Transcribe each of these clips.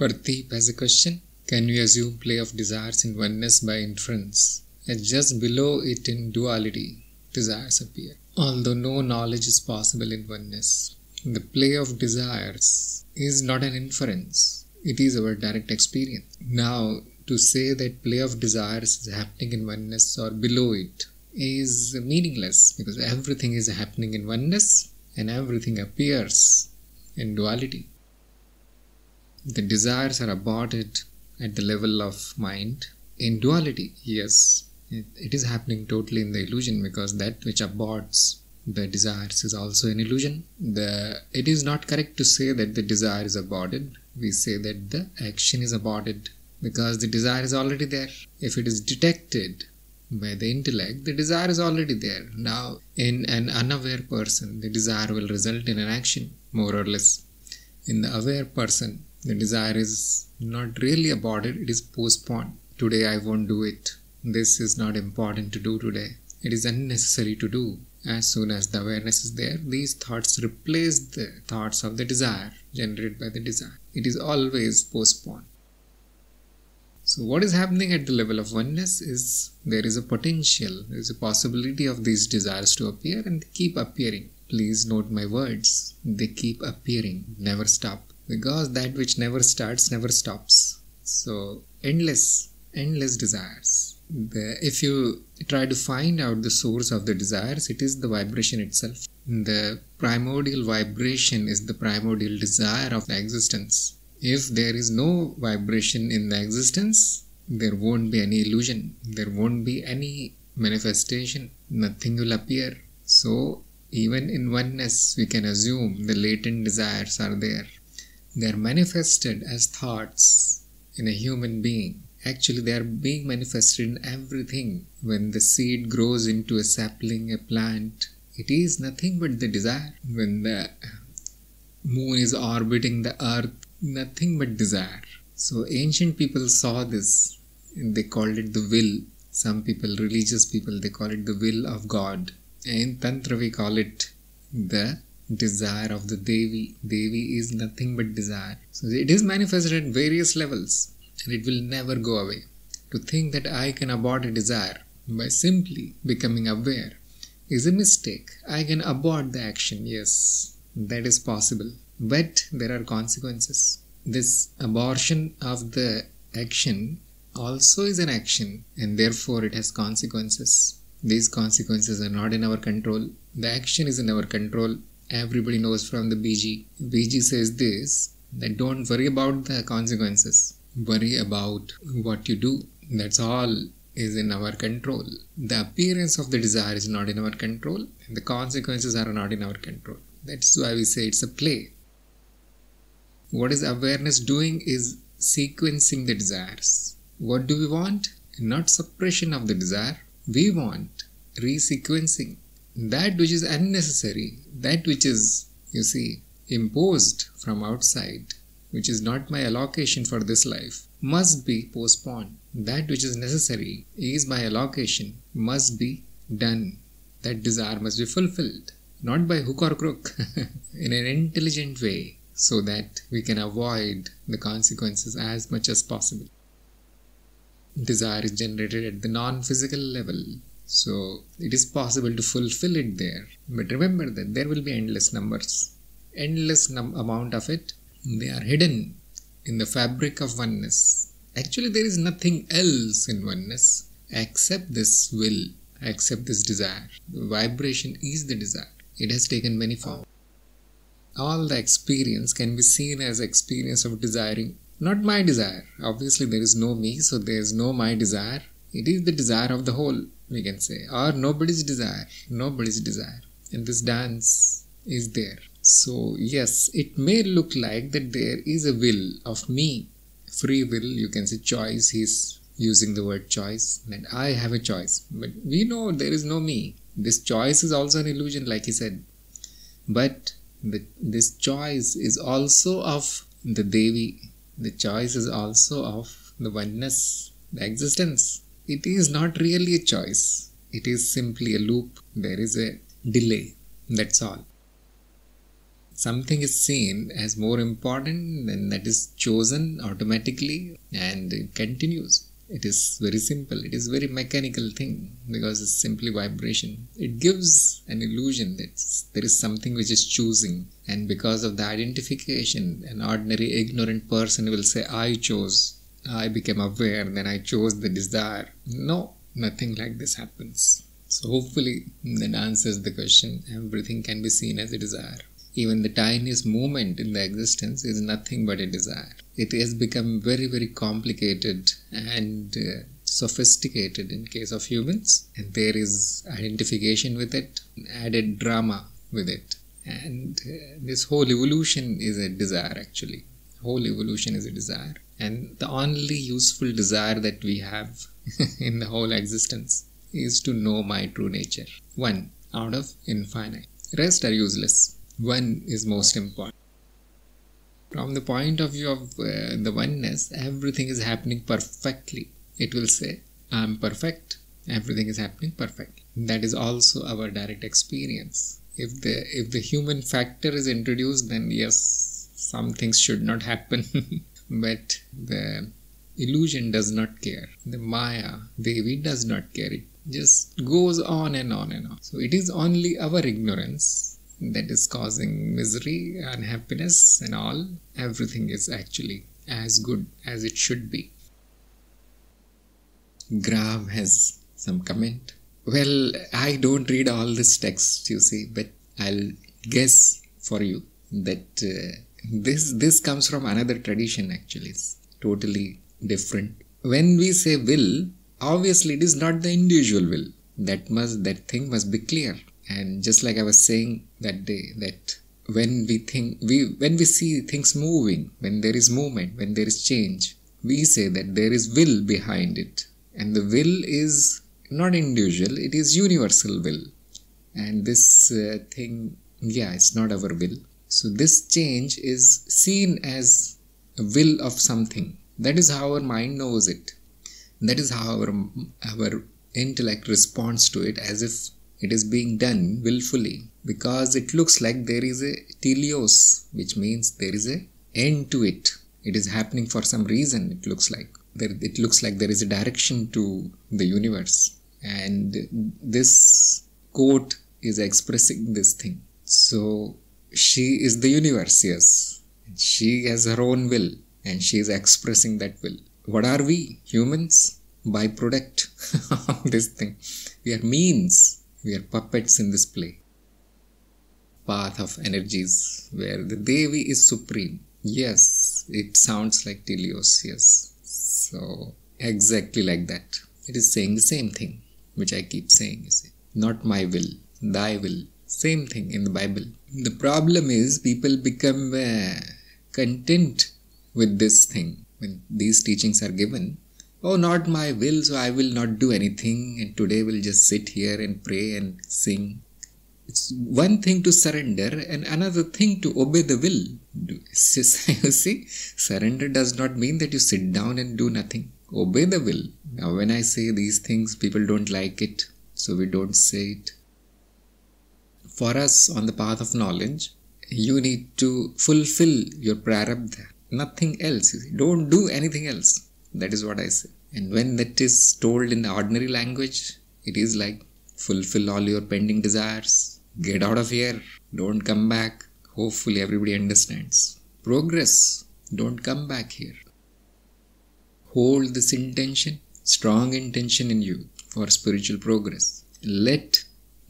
Pardeep has a question. Can we assume play of desires in oneness by inference? And just below it in duality, desires appear. Although no knowledge is possible in oneness, the play of desires is not an inference, it is our direct experience. Now, to say that play of desires is happening in oneness or below it is meaningless because everything is happening in oneness and everything appears in duality. The desires are aborted at the level of mind in duality, yes, it, it is happening totally in the illusion because that which aborts the desires is also an illusion. The it is not correct to say that the desire is aborted. We say that the action is aborted because the desire is already there. If it is detected by the intellect, the desire is already there. Now, in an unaware person, the desire will result in an action, more or less. In the aware person, the desire is not really about it, it is postponed. Today I won't do it. This is not important to do today. It is unnecessary to do. As soon as the awareness is there, these thoughts replace the thoughts of the desire generated by the desire. It is always postponed. So, what is happening at the level of oneness is there is a potential, there is a possibility of these desires to appear and keep appearing. Please note my words. They keep appearing, never stop. Because that which never starts never stops. So, endless, endless desires the, if you try to find out the source of the desires, it is the vibration itself. The primordial vibration is the primordial desire of the existence. If there is no vibration in the existence, there won't be any illusion, there won't be any manifestation, nothing will appear. So, even in oneness, we can assume the latent desires are there. They are manifested as thoughts in a human being Actually, they are being manifested in everything. When the seed grows into a sapling, a plant, it is nothing but the desire. When the moon is orbiting the earth, nothing but desire. So, ancient people saw this and they called it the will. Some people, religious people, they call it the will of God. In Tantra, we call it the desire of the Devi. Devi is nothing but desire. So, it is manifested at various levels and it will never go away. To think that I can abort a desire by simply becoming aware is a mistake. I can abort the action, yes, that is possible, but there are consequences. This abortion of the action also is an action and therefore it has consequences. These consequences are not in our control. The action is in our control. Everybody knows from the BG. BG says this that don't worry about the consequences worry about what you do. That's all is in our control. The appearance of the desire is not in our control, and the consequences are not in our control. That's why we say it's a play. What is awareness doing is sequencing the desires. What do we want? Not suppression of the desire. We want resequencing. That which is unnecessary, that which is, you see, imposed from outside which is not my allocation for this life, must be postponed. That which is necessary is my allocation, must be done. That desire must be fulfilled, not by hook or crook, in an intelligent way, so that we can avoid the consequences as much as possible. Desire is generated at the non physical level, so it is possible to fulfill it there. But remember that there will be endless numbers, endless num- amount of it they are hidden in the fabric of oneness. Actually, there is nothing else in oneness except this will, except this desire. The vibration is the desire. It has taken many forms. All the experience can be seen as experience of desiring. Not my desire. Obviously, there is no me, so there is no my desire. It is the desire of the whole, we can say, or nobody's desire. Nobody's desire. And this dance is there. So, yes, it may look like that there is a will of me, free will, you can say choice, he's using the word choice, and I have a choice. But we know there is no me. This choice is also an illusion, like he said. But the, this choice is also of the Devi, the choice is also of the oneness, the existence. It is not really a choice, it is simply a loop. There is a delay. That's all. something is seen as more important, then that is chosen automatically and it continues. It is very simple. It is very mechanical thing because it's simply vibration. It gives an illusion that there is something which is choosing, and because of the identification, an ordinary ignorant person will say, "I chose." I became aware, then I chose the desire. No, nothing like this happens. So hopefully that answers the question. Everything can be seen as a desire. Even the tiniest movement in the existence is nothing but a desire. It has become very, very complicated and uh, sophisticated in case of humans, and there is identification with it, added drama with it, and uh, this whole evolution is a desire actually. Whole evolution is a desire, and the only useful desire that we have in the whole existence is to know my true nature. One out of infinite. Rest are useless. One is most important. From the point of view of uh, the oneness, everything is happening perfectly. It will say, I am perfect, everything is happening perfect. That is also our direct experience. If the if the human factor is introduced, then yes, some things should not happen. but the illusion does not care. The Maya, Devi does not care. It just goes on and on and on. So it is only our ignorance that is causing misery, unhappiness, and all. Everything is actually as good as it should be. Graham has some comment. Well, I don't read all this text, you see, but I'll guess for you that uh, this this comes from another tradition. Actually, it's totally different. When we say will, obviously it is not the individual will. That must that thing must be clear. And just like i was saying that day that when we think we when we see things moving when there is movement when there is change we say that there is will behind it. And the will is not individual it is universal will. And this uh, thing yeah it's not our will so this change is seen as a will of something. That is how our mind knows it. That is how our, our intellect responds to it as if it is being done willfully. Because it looks like there is a teleos which means there is a end to it. It is happening for some reason it looks like. There, it looks like there is a direction to the universe. And this quote is expressing this thing. So she is the universe yes she has her own will and she is expressing that will what are we humans byproduct of this thing we are means we are puppets in this play. Path of energies where the Devi is supreme. Yes, it sounds like Teleos, yes. So, exactly like that. It is saying the same thing, which I keep saying, you see. Not my will, thy will. Same thing in the Bible. The problem is people become uh, content with this thing. When these teachings are given, Oh, not my will, so I will not do anything, and today we'll just sit here and pray and sing. It's one thing to surrender and another thing to obey the will. You see, surrender does not mean that you sit down and do nothing. Obey the will. Now, when I say these things, people don't like it, so we don't say it. For us on the path of knowledge, you need to fulfill your prarabdha, nothing else. Don't do anything else that is what I say. And when that is told in the ordinary language, it is like fulfill all your pending desires, get out of here, don't come back. Hopefully, everybody understands. Progress, don't come back here. Hold this intention, strong intention in you for spiritual progress. Let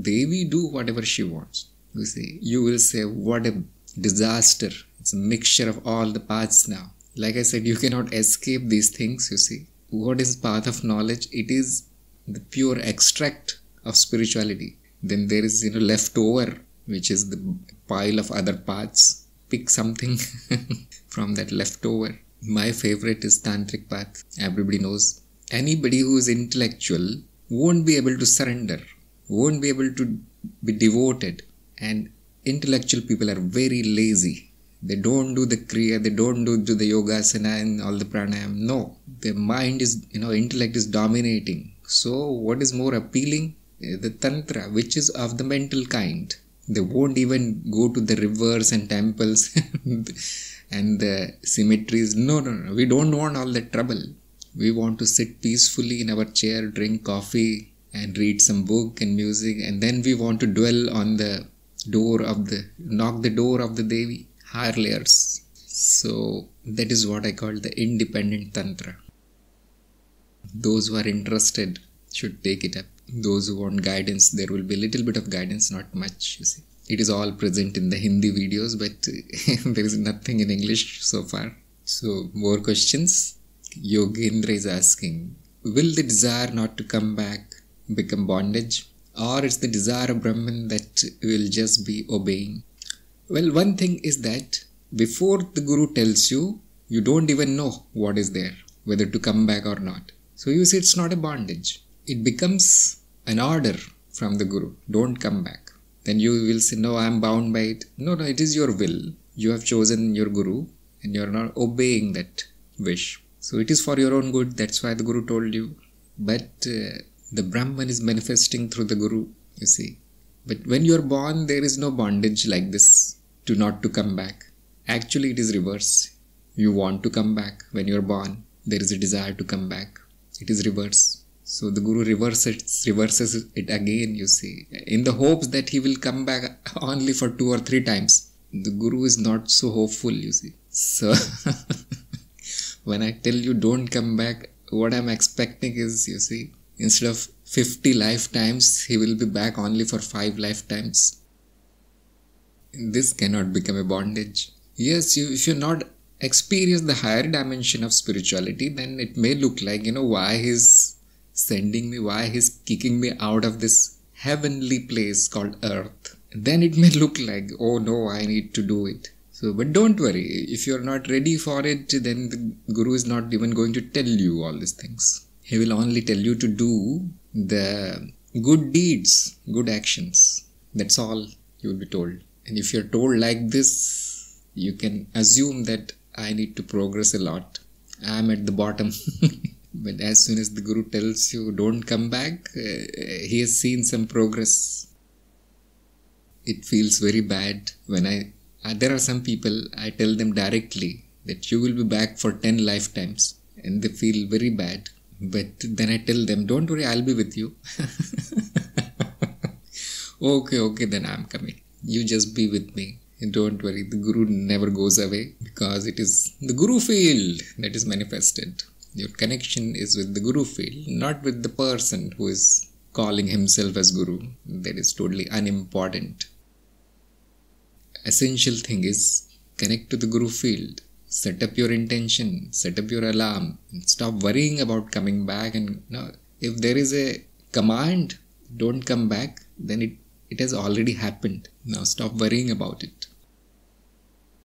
Devi do whatever she wants. You see, you will say, What a disaster! It's a mixture of all the paths now like I said, you cannot escape these things, you see. What is path of knowledge? It is the pure extract of spirituality. Then there is, you know, leftover, which is the pile of other paths. Pick something from that leftover. My favorite is Tantric path. Everybody knows. Anybody who is intellectual won't be able to surrender, won't be able to be devoted. And intellectual people are very lazy they don't do the kriya, they don't do, do the yogasana and all the pranayam. No, their mind is, you know, intellect is dominating. So, what is more appealing? Eh, the tantra, which is of the mental kind. They won't even go to the rivers and temples and the cemeteries. No, no, no. We don't want all that trouble. We want to sit peacefully in our chair, drink coffee, and read some book and music, and then we want to dwell on the door of the knock the door of the Devi higher layers. So that is what I call the independent tantra. Those who are interested should take it up. Those who want guidance, there will be a little bit of guidance, not much, you see. It is all present in the Hindi videos, but there is nothing in English so far. So, more questions. Yogendra is asking Will the desire not to come back become bondage? Or it's the desire of Brahman that will just be obeying? Well, one thing is that before the Guru tells you, you don't even know what is there, whether to come back or not. So you see, it's not a bondage. It becomes an order from the Guru. Don't come back. Then you will say, No, I am bound by it. No, no, it is your will. You have chosen your Guru and you are not obeying that wish. So it is for your own good. That's why the Guru told you. But uh, the Brahman is manifesting through the Guru, you see. But when you are born, there is no bondage like this to not to come back. Actually, it is reverse. You want to come back when you are born. There is a desire to come back. It is reverse. So the Guru reverses, reverses it again, you see, in the hopes that he will come back only for two or three times. The Guru is not so hopeful, you see. So when I tell you don't come back, what I'm expecting is, you see, instead of 50 lifetimes, he will be back only for 5 lifetimes. This cannot become a bondage. Yes, you, if you're not experience the higher dimension of spirituality, then it may look like, you know, why he's sending me, why he's kicking me out of this heavenly place called earth. Then it may look like, oh no, I need to do it. So, but don't worry, if you're not ready for it, then the Guru is not even going to tell you all these things. He will only tell you to do the good deeds, good actions. That's all you will be told. And if you're told like this, you can assume that I need to progress a lot. I'm at the bottom. but as soon as the Guru tells you don't come back, uh, he has seen some progress. It feels very bad when I. Uh, there are some people, I tell them directly that you will be back for 10 lifetimes, and they feel very bad. But then I tell them, don't worry, I'll be with you. okay, okay, then I'm coming. You just be with me don't worry, the Guru never goes away because it is the Guru field that is manifested. Your connection is with the Guru field, not with the person who is calling himself as Guru. That is totally unimportant. Essential thing is connect to the Guru field. Set up your intention, set up your alarm, stop worrying about coming back. And no, if there is a command, don't come back, then it, it has already happened. Now stop worrying about it.